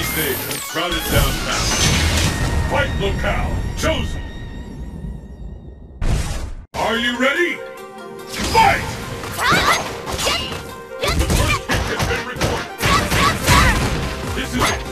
stage has crowded downtown. Fight locale chosen. Are you ready? Fight! The first hit has been recorded. This is it.